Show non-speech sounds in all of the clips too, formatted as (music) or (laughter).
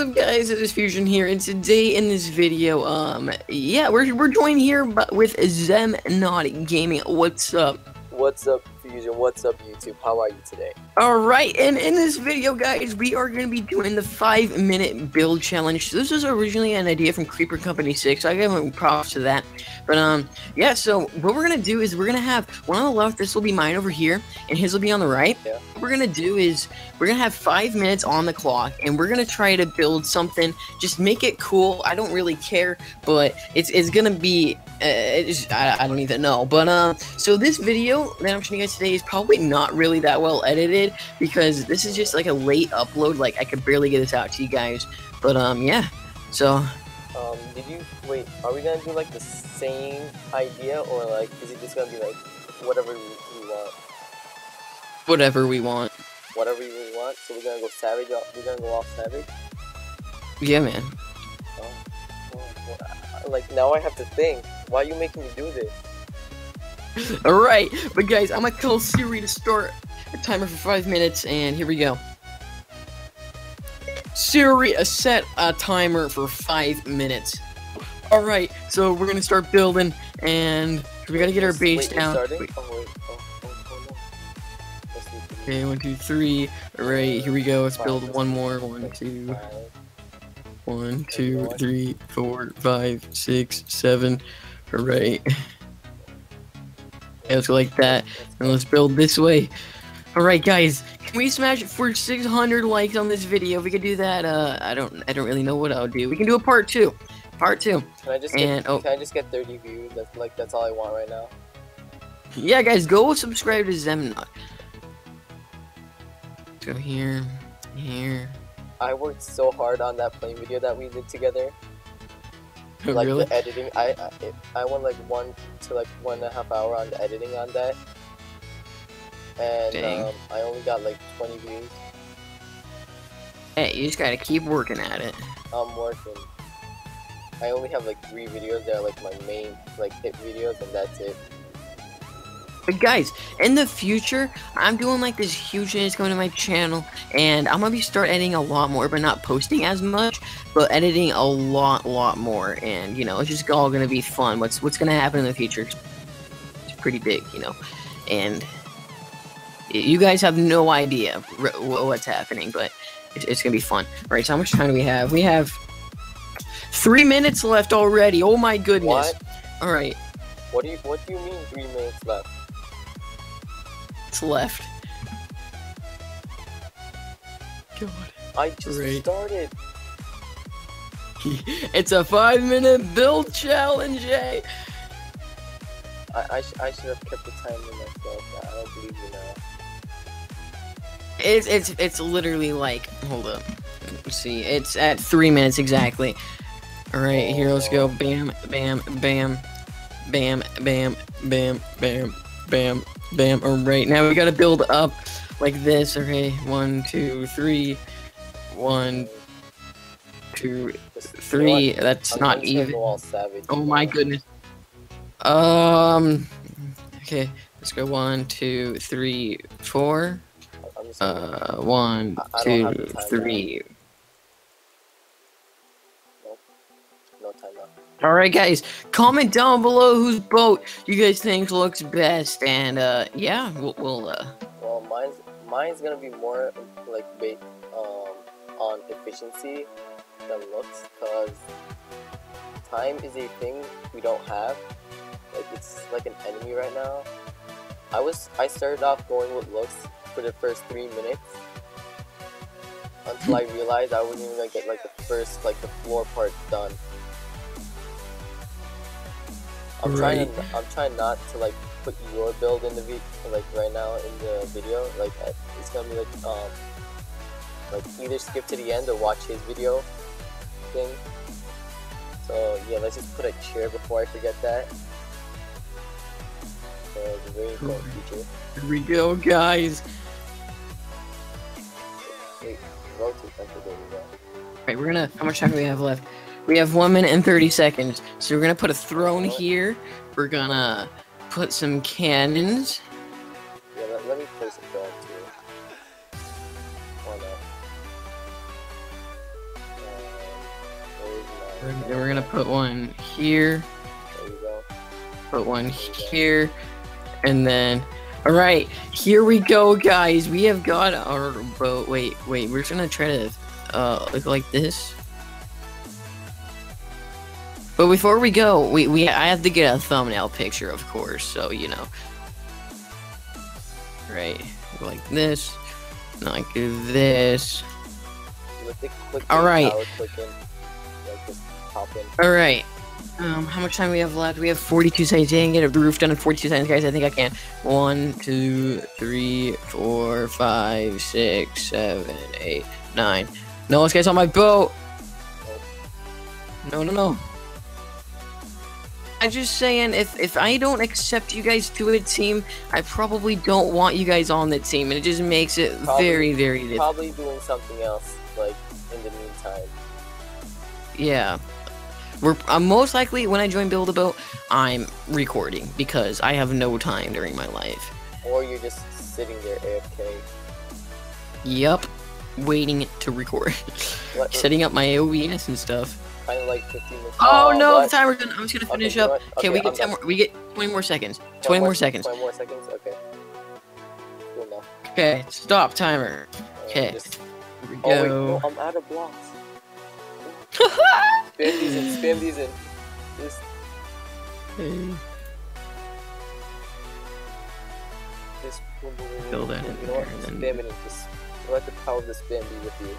up, guys? It is Fuzion here, and today in this video, um, yeah, we're we're joined here with Zem Not Gaming. What's up? What's up, Fuzion? What's up, YouTube? How are you today? All right, and in this video, guys, we are going to be doing the five-minute build challenge. This was originally an idea from Creeper Company Six. I give him props to that. But um, yeah. So what we're gonna do is we're gonna have one on the left. This will be mine over here, and his will be on the right. Yeah. What we're gonna do is we're gonna have five minutes on the clock, and we're gonna try to build something. Just make it cool. I don't really care, but it's it's gonna be. Uh, I, I don't even know. But um, so this video that I'm showing you guys today is probably not really that well edited because this is just like a late upload. Like I could barely get this out to you guys. But um, yeah. So Um, did you wait? Are we gonna do like the same idea, or like is it just gonna be like whatever we, we want, whatever we want. whatever we want? So we're gonna go savage. off- We're gonna go off savage. Yeah, man. Oh, oh, like now I have to think. Why are you making me do this? (laughs) Alright, but guys, I'm gonna tell Siri to start a timer for five minutes, and here we go. Siri, set a timer for five minutes. Alright, so we're gonna start building, and we gotta get our base we're down. Wait, Oh wait. Oh, oh, no. Let's see, three, okay, one, two, three. Alright, here we go. Let's build one more. One, two, one, two, three, four, five, six, seven. Yeah, let's go like that. And let's build this way. Alright guys, can we smash it for 600 likes on this video? If we could do that, uh, I don't I don't really know what I'll do. We can do a part two. Part two. Can I just get? And- oh. Can I just get 30 views? That's like that's all I want right now. Yeah guys, go subscribe to Zemnod. Let's go here, here. I worked so hard on that playing video that we did together. (laughs) like really? the editing, I I, I went like one to like one and a half hour on the editing on that, and um, I only got like 20 views. Hey, you just gotta keep working at it. I'm working. I only have like three videos that are like my main like hit videos, and that's it. But guys, in the future, I'm doing like this huge thing that's coming to my channel, and I'm gonna be start editing a lot more, but not posting as much, but editing a lot, lot more. And you know, it's just all gonna be fun. What's what's gonna happen in the future? It's pretty big, you know, and you guys have no idea what's happening, but it's, it's gonna be fun. All right, so how much time do we have? We have three minutes left already. Oh my goodness! What? All right, What do you What do you mean three minutes left? Left. God. I just Great. started. (laughs) it's a five minute build challenge, eh? I I, sh- I should have kept the time to myself. I don't believe you now. It's it's it's literally like hold up. Let's see, it's at three minutes exactly. Alright, here let's go. Bam, bam, bam, bam, bam, bam, bam, bam, bam. Alright, now we gotta build up like this. Okay, one, two, three. One, two, Just- you know That's I'm- not I'm just gonna even. All savage. Oh my goodness. Um. Okay, let's go. One, two, three, four. I'm just gonna, Uh, one, two, three. I- I don't have two, the time three. No time left. All right, guys. Comment down below whose boat you guys think looks best, and uh, yeah, we'll, we'll uh. Well, mine's mine's gonna be more like based um on efficiency than looks, cause time is a thing we don't have. Like it's like an enemy right now. I was I started off going with looks for the first three minutes until I (laughs) realized I wasn't even gonna get like the first like the floor part done. I'm trying to, I'm trying not to like put your build in the video like right now in the video like it's gonna be like um like either skip to the end or watch his video thing so yeah let's just put a chair before I forget that so very important feature Here we go, guys. wait rotate center there we go All right, we're gonna. How much time do we have left? We have one minute and thirty seconds. So we're gonna put a throne here. We're gonna put some cannons. yeah let, let me place a throne too why not We're, we're gonna put one here, There you go. put one here, and then. All right, here we go, guys. We have got our boat. Wait, wait. We're just gonna try to uh look like this. But before we go, we, we I have to get a thumbnail picture, of course. So you know, right? Like this, like this. All right. All right. Um, how much time we have left? We have 42 seconds. I can get a roof done in 42 seconds, guys. I think I can. One, two, three, four, five, six, seven, eight, nine. No, this guy's on my boat. No, no, no. I'm just saying, if if I don't accept you guys to a team, I probably don't want you guys on the team, and it just makes it Probably- very, very difficult. Probably doing something else, like in the meantime. Yeah. We're most likely when I join Build a Boat, I'm recording because I have no time during my life. Or you're just sitting there AFK. Yup, waiting to record, (laughs) setting up my OBS and stuff. Kind of like 15 minutes. Oh, oh no, what? the timer's done. I'm just gonna finish you know up. what? Okay, we I'm get 10 more. We get 20 more seconds. 20 20 more seconds. 20 more seconds? Okay. Cool enough. Okay, stop timer. Okay. just- Here we Oh, wait, no, I'm out of blocks. (laughs) Spam these in, spam these in. Just, Okay. just, boom, boom, boom, Fill that in You know what? there, Just and spam it in. Just let the power of the spam be with you.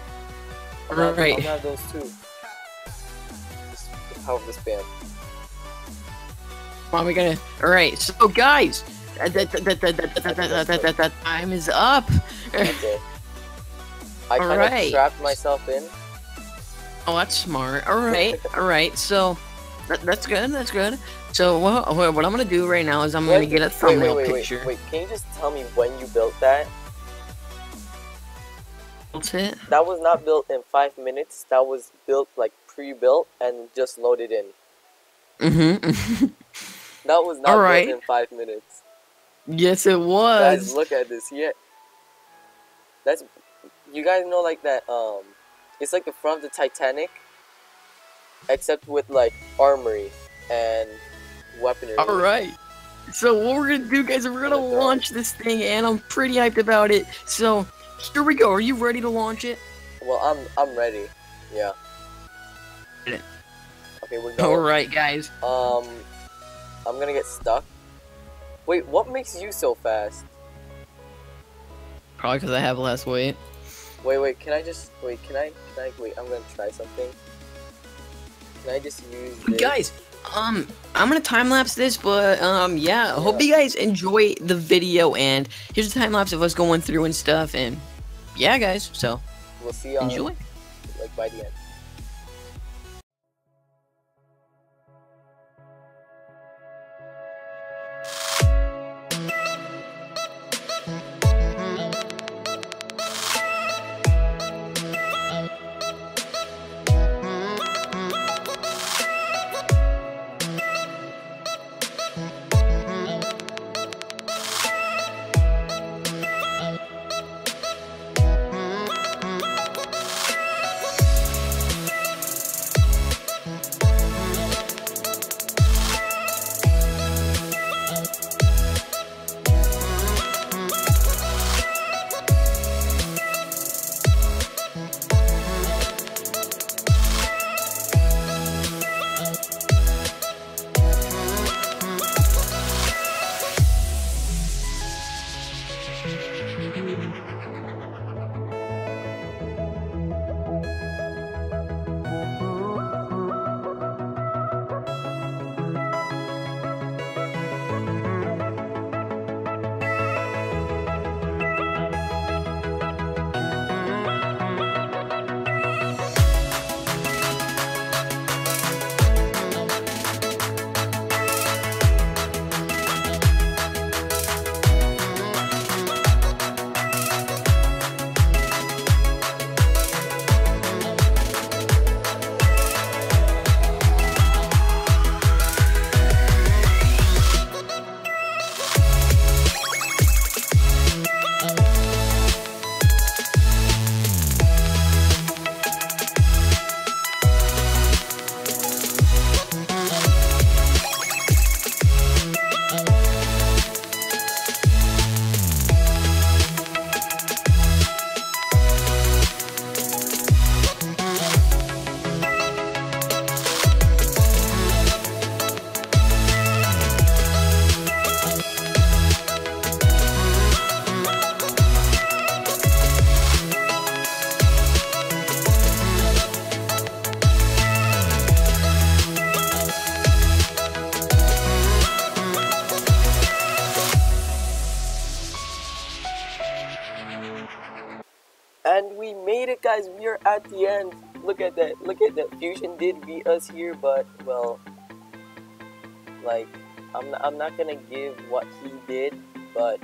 I'm out- Right. I'm out those two help this band. Are we gonna? All right, so guys, that time is up. (laughs) I kind of trapped myself in. Oh, that's smart. All right, (laughs) all right. So that's good. That's good. So what, what I'm gonna do right now is I'm gonna get a thumbnail wait, wait, wait, picture. Wait, can you just tell me when you built that? Built it? That was not built in five minutes. That was built like pre-built and just loaded in. Mm-hmm. (laughs) That was not Alright. built in five minutes. yes, it was. Guys, look at this. Yeah, that's you guys know like that. Um, it's like the front of the Titanic, except with like armory and weaponry. All right. So what we're gonna do, guys, we're gonna it. launch this thing, and I'm pretty hyped about it. So here we go. Are you ready to launch it? Well, I'm I'm ready. Yeah. Get it. Okay, we're (laughs) going. right, guys. Um, I'm gonna get stuck. Wait, what makes you so fast? Probably because I have less weight. Wait, wait, can I just wait? Can I? Can I wait? I'm gonna try something. Can I just use this? guys um i'm gonna time lapse this but um yeah, I hope you guys enjoy the video and here's a time lapse of us going through and stuff and yeah guys so We'll see on enjoy like by the end. Are at the end. Look at that. Look at that. Fuzion did beat us here, but well, like I'm not, I'm not gonna give what he did, but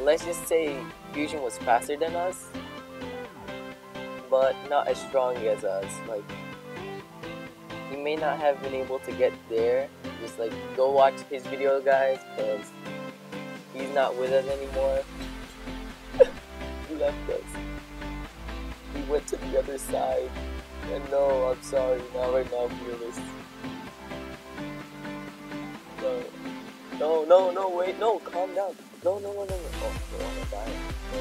let's just say Fuzion was faster than us, but not as strong as us. Like he may not have been able to get there. Just like go watch his video, guys, because he's not with us anymore. Left us. He went to the other side. And no, I'm sorry. Now right now, fearless. No, no, no, no, wait, no, calm down. No, no, no, no, no. Oh, I wanna die. No,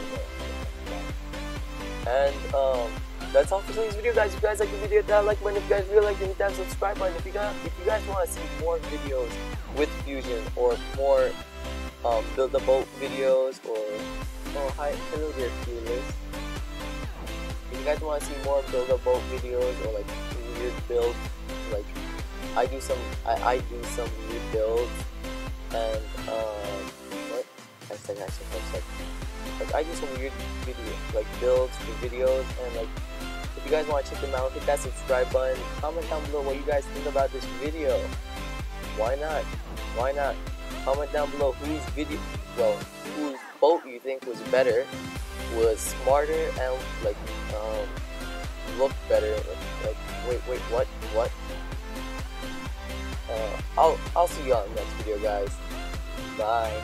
no, And um, that's all for today's video, guys. If you guys like the video, that like button. If you guys really like it, hit that subscribe button. If you guys, if you guys want to see more videos with Fuzion or more um, build a boat videos or oh hi, hello there, viewers. If you guys want to see more build a boat videos or like weird builds, like I do some, I, I do some weird builds and um, what? I said, I said, I said. Like I do some weird video, like builds for videos, and like if you guys want to check them out, hit that subscribe button. Comment down below what you guys think about this video. Why not? Why not? Comment down below whose video, well, whose boat you think was better, was smarter, and like um, looked better. Like, like wait, wait, what, what? Uh, I'll I'll see you on the next video, guys. Bye.